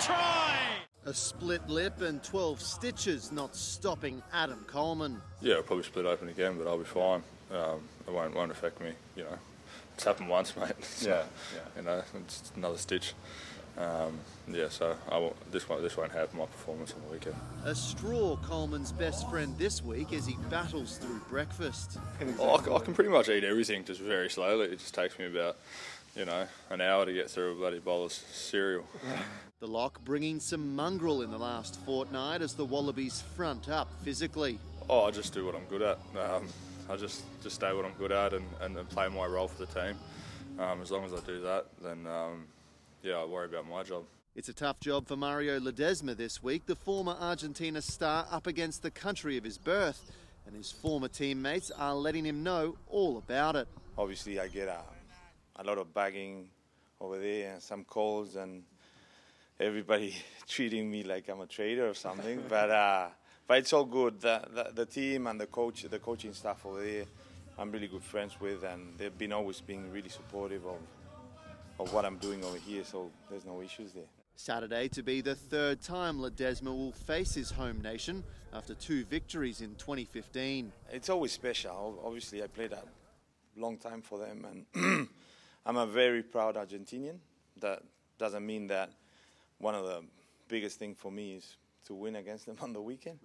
try! A split lip and 12 stitches not stopping Adam Coleman. Yeah, I'll probably split open again, but I'll be fine. Um, it won't won't affect me. You know, it's happened once, mate. So, Yeah, yeah. You know, it's another stitch. Um, yeah, so I won't, this won't this won't have my performance on the weekend. A straw Coleman's best friend this week as he battles through breakfast. Oh, I, c- I can pretty much eat everything just very slowly. It just takes me about, you know, an hour to get through a bloody bowl of cereal. The lock bringing some mongrel in the last fortnight as the Wallabies front up physically. Oh, I just do what I'm good at. Um, I just just stay what I'm good at and, and then play my role for the team. Um, as long as I do that, then um, yeah, I worry about my job. It's a tough job for Mario Ledesma this week, the former Argentina star up against the country of his birth, and his former teammates are letting him know all about it. obviously I get a, a lot of bagging over there and some calls and everybody treating me like I'm a traitor or something. but uh, but it's all good. The, the the team and the coach, the coaching staff over there, I'm really good friends with, and they've been always being really supportive of of what I'm doing over here. So there's no issues there. Saturday to be the third time Ledesma will face his home nation after two victories in 2015. It's always special. Obviously, I played a long time for them, and I'm a very proud Argentinian. That doesn't mean that one of the biggest things for me is to win against them on the weekend.